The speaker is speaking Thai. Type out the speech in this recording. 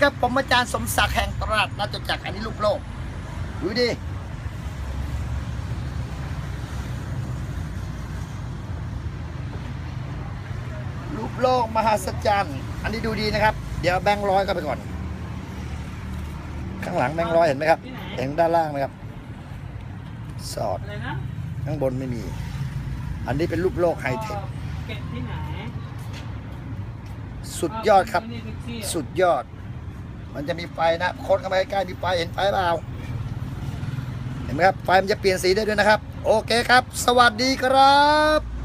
ครับผมอาจารย์สมศักดิ์แห่งตลาดนัดจตุจักรอันนี้ลูกโลก ดูดิ ลูกโลกมหัศจรรย์ อันนี้ดูดีนะครับ เดี๋ยวแบงค์ร้อยก็ไปก่อน ข้างหลังแบงค์ร้อยเห็นไหมครับ เห็นด้านล่างไหมครับ สอดอะไรนะข้างบนไม่มี อันนี้เป็นรูปโลกไฮเทค เก็บที่ไหน สุดยอดครับที่นี่แท็กซี่อะสุดยอด มันจะมีไฟนะคนเข้าไปใกล้ๆมีไฟเห็นไฟเปล่าเห็นไหมครับไฟมันจะเปลี่ยนสีได้ด้วยนะครับ โอเคครับ สวัสดีครับ